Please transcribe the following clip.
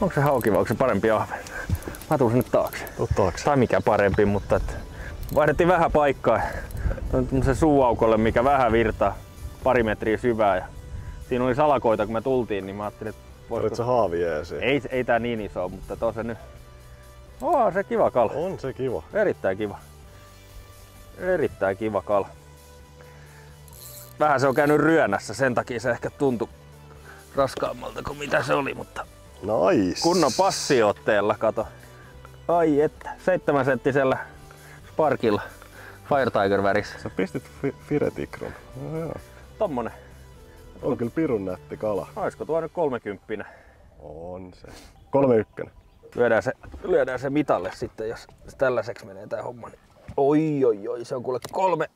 Onko se hauki vai onko se parempi ahven? Mä tuun sinne taakse. Tuu taakse. Tai mikä parempi, mutta et vaihdettiin vähän paikkaa. Se suuaukolle, mikä vähän virtaa pari metriä syvää. Ja siinä oli salakoita, kun me tultiin, niin mä ajattelin, että Olit sä haavi? Ei, ei tää niin iso, mutta tos se nyt... Oh, se kiva kala. On se kiva. Erittäin kiva. Erittäin kiva kala. Vähän se on käynyt ryönässä, sen takia se ehkä tuntui raskaammalta kuin mitä se oli, mutta Nice. kunnon passiotteella, kato. Ai että, seitsemän senttisellä Sparkilla Fire Tiger värissä. Sä pistit fi- Firetikrun. No, joo. Tommonen. On kyllä pirun nätti kala. Oisko tuo nyt 30? On se. Kolme ykkönen. Lyödään se, lyödään se mitalle sitten, jos tällaiseksi menee tää homma. Niin. Oi, oi, oi, se on kuule kolme